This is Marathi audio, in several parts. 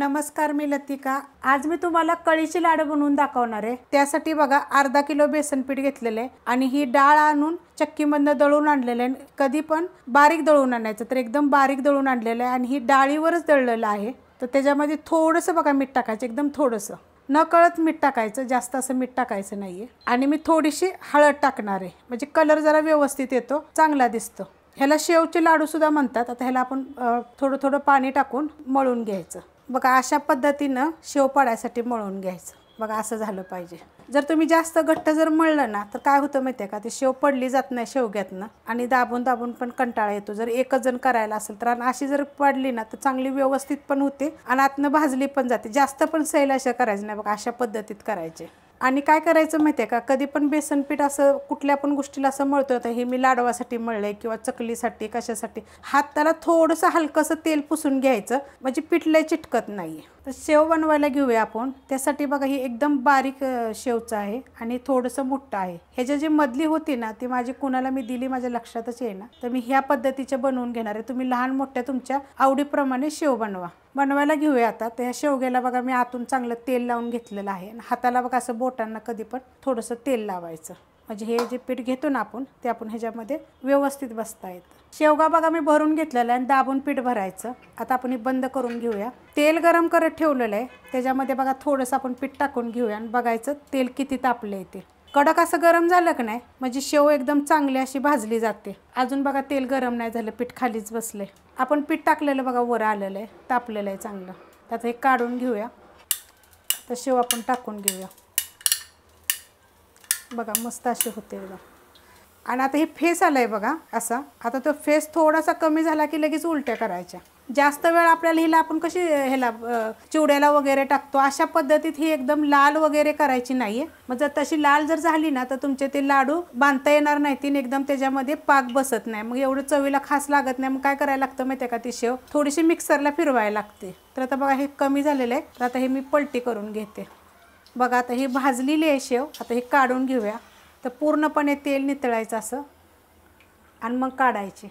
नमस्कार मी लतिका. आज मी तुम्हाला कळीची लाडू बनवून दाखवणार आहे. त्यासाठी बघा अर्धा किलो बेसन पीठ घेतलेलं आहे आणि ही डाळ आणून चक्कीमधनं दळून आणलेलं आहे. कधी पण बारीक दळून आणायचं तर एकदम बारीक दळून आणलेलं आहे आणि ही डाळीवरच दळलेलं आहे. तर त्याच्यामध्ये थोडंसं बघा मीठ टाकायचं एकदम थोडंसं. न कळत मीठ टाकायचं जास्त असं मीठ टाकायचं नाही आहे आणि मी थोडीशी हळद टाकणार आहे. म्हणजे कलर जरा व्यवस्थित येतो चांगला दिसतो. ह्याला शेवचे लाडू सुद्धा म्हणतात. आता ह्याला आपण थोडं थोडं पाणी टाकून मळून घ्यायचं. बघा अशा पद्धतीनं शेव पाडायसाठी मळून घ्यायचं. बघा असं झालं पाहिजे. जर तुम्ही जास्त घट्ट जर मळलं ना तर काय होतं माहिती आहे का? ते शेव पडली जात नाही शेवग्यातनं आणि दाबून दाबून पण कंटाळा येतो. जर एकच जण करायला असेल तर आणि अशी जर पडली ना तर चांगली व्यवस्थित पण होते आणि आतनं भाजली पण जाते. जास्त पण सैल अशा करायचं नाही बघा अशा पद्धतीत करायचे. आणि काय करायचं माहिती आहे का? कधी पण बेसन पीठ असं कुठल्या पण गोष्टीला असं मळतो तर हे मी लाडवासाठी मळलंय किंवा चकलीसाठी कशासाठी. हाताला थोडंसं हलकंसं तेल पुसून घ्यायचं. म्हणजे पिठलंय चिटकत नाही तर शेव बनवायला घेऊया आपण. त्यासाठी बघा ही एकदम बारीक शेवचं आहे आणि थोडंसं मोठं आहे. ह्याच्या जी मधली होती ना ती माझी कुणाला मी दिली माझ्या लक्षातच येईना. तर मी ह्या पद्धतीच्या बनवून घेणार आहे. तुम्ही लहान मोठ्या तुमच्या आवडीप्रमाणे शेव बनवा. बनवायला घेऊया आता. तर ह्या शेवग्याला बघा मी आतून चांगलं तेल लावून घेतलेलं आहे. आणि हाताला बघा असं बोटांना कधी पण थोडंसं तेल लावायचं. म्हणजे हे जे पीठ घेतो ना आपण ते आपण ह्याच्यामध्ये व्यवस्थित बसता येतं शेवगा बघा मी भरून घेतलेला आहे आणि दाबून पीठ भरायचं. आता आपण हे बंद करून घेऊया. तेल गरम करत ठेवलेलं आहे. त्याच्यामध्ये बघा थोडंसं आपण पीठ टाकून घेऊया आणि बघायचं तेल किती तापलं ते. कडक असं गरम झालं का नाही म्हणजे शेव एकदम चांगली अशी भाजली जाते. अजून बघा तेल गरम नाही झालं पीठ खालीच बसले आपण पीठ टाकलेलं बघा वर आलेलं आहे तापलेलं आहे चांगलं. त्यात हे काढून घेऊया. तर शेव आपण टाकून घेऊया. बघा मस्त असे होते बघा. आणि आता हे फेस आलं आहे बघा असा. आता तो फेस थोडासा कमी झाला की लगेच उलट्या करायच्या. जास्त वेळ आपल्याला हिला आपण कशी ह्याला चिवड्याला वगैरे टाकतो? अशा पद्धतीत ही एकदम लाल वगैरे करायची नाहीये. मग जर तशी लाल जर झाली ना तर तुमचे ते लाडू बांधता येणार नाही तीन एकदम त्याच्यामध्ये पाक बसत नाही. मग एवढं चवीला खास लागत नाही. मग काय करायला लागतं माहिती आहे का ती शेव थोडीशी मिक्सरला फिरवायला लागते. तर आता बघा हे कमी झालेलं आहे. तर आता हे मी पलटी करून घेते. बघा आता ही भाजलेली आहे शेव. आता हे काढून घेऊया. तर पूर्णपणे तेल नितळायचं असं. आणि मग काढायची.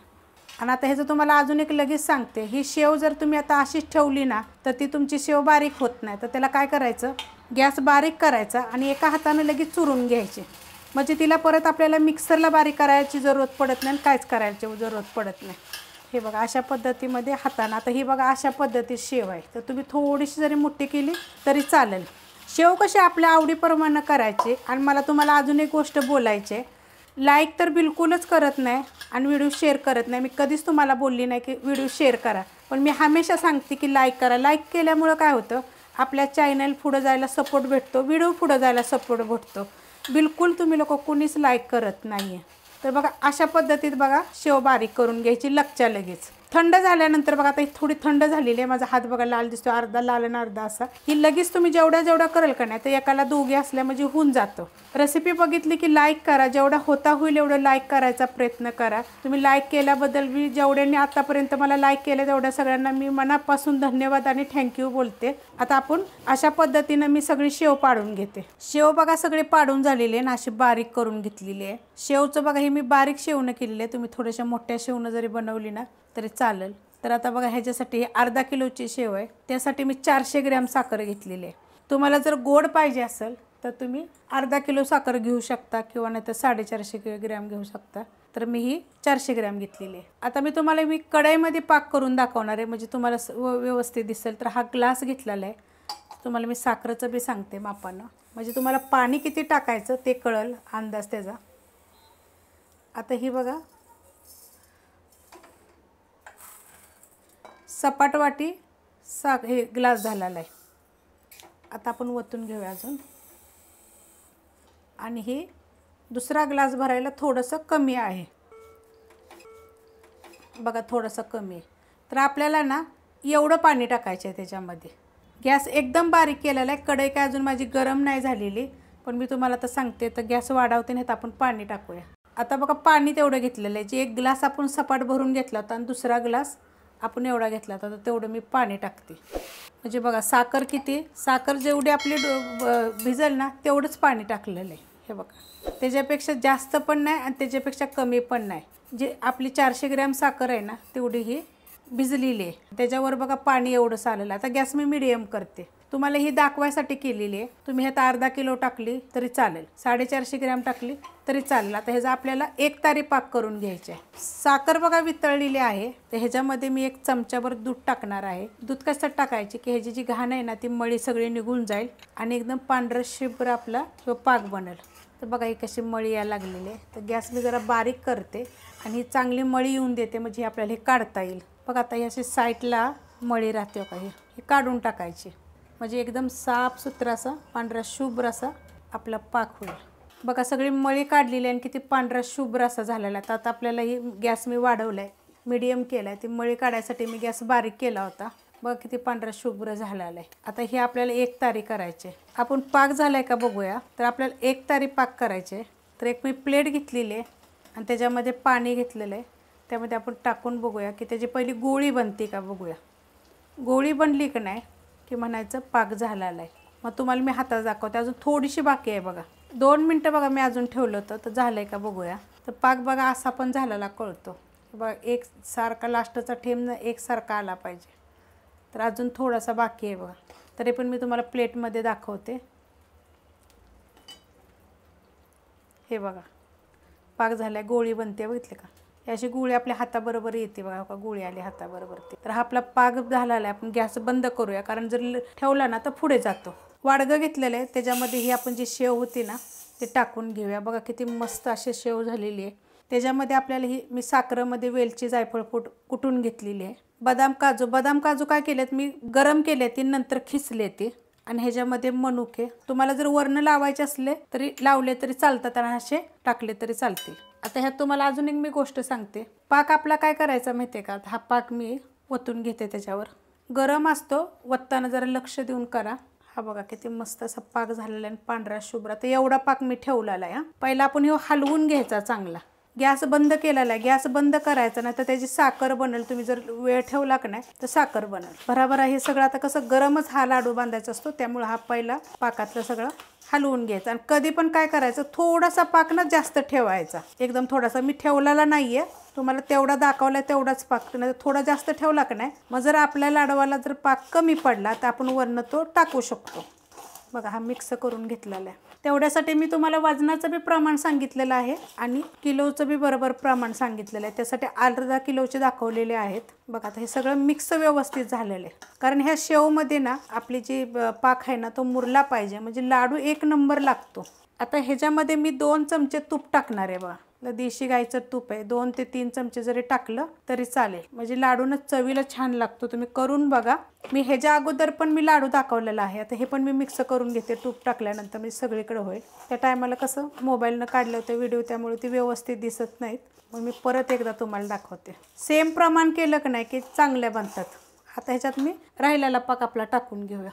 आणि आता ह्याचं तुम्हाला अजून एक लगेच सांगते ही शेव जर तुम्ही आता अशीच ठेवली ना तर ती तुमची शेव बारीक होत नाही. तर त्याला काय करायचं? गॅस बारीक करायचा आणि एका हाताने लगेच चुरून घ्यायची. म्हणजे तिला परत आपल्याला मिक्सरला बारीक करायची जरूरत पडत नाही आणि काहीच करायची जरूरत पडत नाही. हे बघा अशा पद्धतीमध्ये हातानं आता ही बघा अशा पद्धतीत शेव आहे. तर तुम्ही थोडीशी जरी मोठी केली तरी चालेल. शेव कशी आपल्या आवडीप्रमाणे करायची? आणि मला तुम्हाला अजून एक गोष्ट बोलायची आहे. लाईक तर बिलकुलच करत नाही आणि व्हिडिओ शेअर करत नाही. मी कधीच तुम्हाला बोलली नाही की व्हिडिओ शेअर करा. पण मी हमेशा सांगते की लाईक करा. लाईक केल्यामुळं काय होतं? आपल्या चॅनल पुढं जायला सपोर्ट भेटतो. व्हिडिओ पुढं जायला सपोर्ट भेटतो. बिलकुल तुम्ही लोक कोणीच लाईक करत नाही आहे तर बघा अशा पद्धतीत बघा शेव बारीक करून घ्यायची लगच्या लगेच. थंड झाल्यानंतर बघा आता थोडी थंड झालेली आहे. माझा हात बघा लाल दिसतो अर्धा लाल आणि अर्धा असा. ही लगेच तुम्ही जेवढ्या जेवढ्या करेल का नाही तर एकाला दोघे असल्या म्हणजे होऊन जातं. रेसिपी बघितली की लाईक करा. जेवढा होता होईल एवढं लाईक करायचा प्रयत्न करा. तुम्ही लाईक केल्याबद्दल मी जेवढ्यांनी आतापर्यंत मला लाईक केलं तेवढ्या सगळ्यांना मी मनापासून धन्यवाद आणि थँक्यू बोलते. आता आपण अशा पद्धतीनं मी सगळी शेव पाडून घेते. शेव बघा सगळे पाडून झालेले आहे ना अशी बारीक करून घेतलेली आहे. शेवचं बघा हे मी बारीक शेवणं केलेली आहे. तुम्ही थोड्याशा मोठ्या शेवनं जरी बनवली ना तरी चालेल. तर आता बघा ह्याच्यासाठी अर्धा किलोची शेव आहे. त्यासाठी मी चारशे ग्रॅम साखर घेतलेली आहे. तुम्हाला जर गोड पाहिजे असेल तर तुम्ही अर्धा किलो साखर घेऊ शकता किंवा नाही तर साडेचारशे ग्रॅम घेऊ शकता. तर मी ही चारशे ग्रॅम घेतलेली आहे. आता मी तुम्हाला मी कढईमध्ये पाक करून दाखवणार आहे. म्हणजे तुम्हाला व- व्यवस्थित दिसेल. तर हा ग्लास घेतलेला आहे. तुम्हाला मी साखरेचं बी सांगते मापानं. म्हणजे तुम्हाला पाणी किती टाकायचं ते कळल अंदाज त्याचा. आता ही बघा सपाट वाटी सा हे ग्लास झालेला आहे. आता आपण वतून घेऊया अजून. आणि हे दुसरा ग्लास भरायला थोडंसं कमी आहे. बघा थोडंसं कमी आहे. तर आपल्याला ना एवढं पाणी टाकायचं आहे त्याच्यामध्ये. गॅस एकदम बारीक केलेला आहे. कढई काय अजून माझी गरम नाही झालेली पण मी तुम्हाला तर सांगते तर गॅस वाढवते नाही तर आपण पाणी टाकूया. आता बघा पाणी तेवढं घेतलेलं आहे. जे एक ग्लास आपण सपाट भरून घेतला होता आणि दुसरा ग्लास आपण एवढा घेतला तर तेवढं मी पाणी टाकते. म्हणजे बघा साखर किती? साखर जेवढी आपली डो- भिजेल ना तेवढंच पाणी टाकलेलं आहे. हे बघा. त्याच्यापेक्षा जास्त पण नाही आणि त्याच्यापेक्षा कमी पण नाही. जे आपली चारशे ग्रॅम साखर आहे ना तेवढी ही भिजलेली आहे. त्याच्यावर बघा पाणी एवढं आलेलं आता गॅस मी मिडियम करते. तुम्हाला ही दाखवायसाठी केलेली आहे. तुम्ही ह्यात अर्धा किलो टाकली तरी चालेल. साडेचारशे ग्रॅम टाकली तरी चालेल. आता ह्याचा आपल्याला एक तारी पाक करून घ्यायचे आहे साखर बघा वितळलेली आहे. तर ह्याच्यामध्ये मी एक चमच्याभर दूध टाकणार आहे. दूध कशात टाकायची? की ह्याची जी घाण आहे ना ती मळी सगळी निघून जाईल आणि एकदम पांढरं शिबर आपला तो पाक बनेल. तर बघा ही कशी मळी यायला लागलेली आहे. तर गॅस मी जरा बारीक करते आणि ही चांगली मळी येऊन देते म्हणजे आपल्याला हे काढता येईल. बघा आता ही अशी साईडला मळी राहते का हे काढून टाकायची. म्हणजे एकदम साफ सुथरा असा पांढरा शुभ्र असा आपला पाक होईल. बघा सगळी मळी काढलेली आहे आणि किती पांढरा शुभ्र असा झालेला आहे. तर आता आपल्याला ही गॅस मी वाढवला आहे मिडियम केला आहे ती मळी काढायसाठी मी गॅस बारीक केला होता. बघा किती पांढरा शुभ्र झालेला आहे. आता हे आपल्याला एक तारी करायचे आपण पाक झाला आहे का बघूया. तर आपल्याला एक तारी पाक करायचे तर एक मी प्लेट घेतलेली आहे आणि त्याच्यामध्ये पाणी घेतलेलं आहे. त्यामध्ये आपण टाकून बघूया की त्याची पहिली गोळी बनते का बघूया. गोळी बनली का नाही? की म्हणायचं पाक झालेला आहे. मग तुम्हाला मी हातात दाखवते. अजून थोडीशी बाकी आहे बघा. दोन मिनटं बघा मी अजून ठेवलं होतं. तर झालं आहे का बघूया. तर पाक बघा असा पण झालेला कळतो. बघा एक सारखा लास्टचा ठेम एकसारखा आला पाहिजे. तर अजून थोडासा बाकी आहे बघा. तरी पण मी तुम्हाला प्लेटमध्ये दाखवते. हे बघा. पाक झाला गोळी बनते बघितले का? ही अशी गोळी आपल्या हाताबरोबर येते बघा का गोळी आली हाताबरोबर ते. तर हा आपला पाग झालेला आहे. आपण गॅस बंद करूया कारण जर ठेवला ना तर पुढे जातो. वाडगं घेतलेलं आहे. त्याच्यामध्ये ही आपण जी शेव होती ना ते टाकून घेऊया. बघा किती मस्त अशी शेव झालेली आहे. त्याच्यामध्ये आपल्याला ही मी साखरेमध्ये वेलची जायफळ फूट कुटून घेतलेली आहे. बदाम काजू बदाम काजू काय केलेत? मी गरम केले ती नंतर खिसले ते. आणि ह्याच्यामध्ये मनुके. तुम्हाला जर वर्ण लावायचे असले तरी लावले तरी चालतात आणि असे टाकले तरी चालतील. आता ह्यात तुम्हाला अजून एक मी गोष्ट सांगते. पाक आपला काय करायचा माहिती आहे का? हा पाक मी ओतून घेते त्याच्यावर. गरम असतो वत्ताना जरा लक्ष देऊन करा. हा बघा किती मस्त असा पाक झालेला आहे पांढरा शुभ्र. तर एवढा पाक मी ठेवलेला आहे पहिला आपण हे हलवून घ्यायचा चांगला. गॅस बंद केलेला आहे गॅस बंद करायचा नाही तर त्याची साखर बनेल तुम्ही जर वेळ ठेवला का नाही तर साखर बनेल. बराबर हे सगळं आता कसं गरमच हा लाडू बांधायचा असतो त्यामुळे हा पहिला पाकातलं सगळं हलवून घ्यायचं. आणि कधी पण काय करायचं थोडासा पाक ना जास्त ठेवायचा. एकदम थोडासा मी ठेवलेला नाही आहे तुम्हाला तेवढा दाखवला तेवढाच पाक नाही थोडा जास्त ठेवला का नाही मग जर आपल्या लाडवाला जर पाक कमी पडला तर आपण वरनं तो टाकू शकतो. बघा हा मिक्स करून घेतलेला आहे. तेवढ्यासाठी मी तुम्हाला वजनाचं बी प्रमाण सांगितलेलं आहे आणि किलोचं बी बरोबर प्रमाण सांगितलेलं आहे. त्यासाठी अर्धा किलोचे दाखवलेले आहेत. बघा आता हे सगळं मिक्स व्यवस्थित झालेलं आहे. कारण ह्या शेवमध्ये ना आपली जी पाक आहे ना तो मुरला पाहिजे. म्हणजे लाडू एक नंबर लागतो. आता ह्याच्यामध्ये मी दोन चमचे तूप टाकणार आहे बघा. देशी गाईचं तूप आहे. दोन ते तीन चमचे जरी टाकलं तरी चालेल. म्हणजे लाडूनच चवीला छान लागतो. तुम्ही करून बघा. मी ह्याच्या अगोदर पण मी लाडू दाखवलेला आहे आता हे पण मी मिक्स करून घेते तूप टाकल्यानंतर म्हणजे सगळीकडे होईल. त्या टायमाला कसं मोबाईलनं काढलं होतं व्हिडिओ त्यामुळे ती व्यवस्थित दिसत नाहीत. मग मी परत एकदा तुम्हाला दाखवते. सेम प्रमाण केलं की नाही की चांगल्या बनतात. आता ह्याच्यात मी राहिलेला पाक आपला टाकून घेऊया.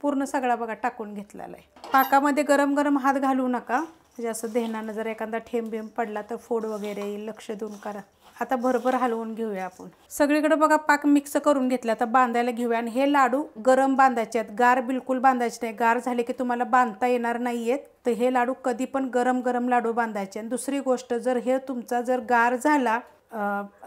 पूर्ण सगळा बघा टाकून घेतलेला आहे. पाकामध्ये गरम गरम हात घालू नका. म्हणजे असं देहनानं जर एखादा ठेंब बिंब पडला तर फोड वगैरे येईल लक्ष देऊन करा. आता भरभर हलवून घेऊया आपण. सगळीकडे बघा पाक मिक्स करून घेतला. आता बांधायला घेऊया आणि हे लाडू गरम बांधायचे आहेत. गार बिलकुल बांधायचे नाही. गार झाले की तुम्हाला बांधता येणार नाही आहेत तर हे लाडू कधी पण गरम गरम लाडू बांधायचे आणि दुसरी गोष्ट जर हे तुमचा जर गार झाला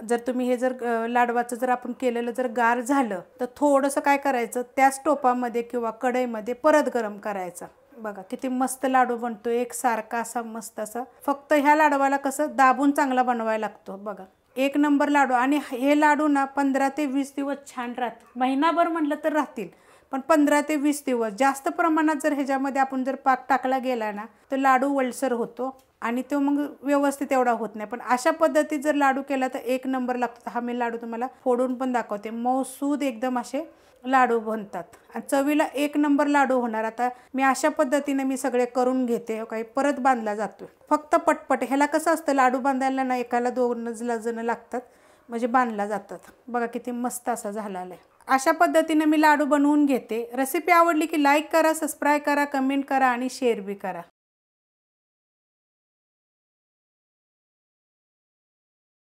जर तुम्ही हे जर लाडवाचं जर आपण केलेलं जर गार झालं तर थोडंसं काय करायचं? त्याच टोपामध्ये किंवा कढईमध्ये परत गरम करायचं. बघा किती मस्त लाडू बनतो एक सारखा असा मस्त असा. फक्त ह्या लाडवाला कसं दाबून चांगला बनवायला लागतो बघा. एक नंबर लाडू. आणि हे लाडू ना पंधरा ते वीस दिवस छान राहतील. महिनाभर म्हटलं तर राहतील पण पंधरा ते वीस दिवस. जास्त प्रमाणात जर ह्याच्यामध्ये आपण जर पाक टाकला गेला ना तर लाडू वलसर होतो आणि तो मग व्यवस्थित एवढा होत नाही. पण अशा पद्धतीत जर लाडू केला तर एक नंबर लागतो. हा मी लाडू तुम्हाला फोडून पण दाखवते. मौसूद एकदम असे लाडू बनतात. आणि चवीला एक नंबर लाडू होणार. आता मी अशा पद्धतीने मी सगळे करून घेते. काही परत बांधला जातो फक्त पटपट. ह्याला कसं असतं लाडू बांधायला ना एकाला दोन जण लागतात. म्हणजे बांधला जातात. बघा किती मस्त असा झाला आहे. अशा पद्धतीने मी लाडू बनवून घेते. रेसिपी आवडली की लाईक करा सबस्क्राईब करा कमेंट करा आणि शेअर बी करा.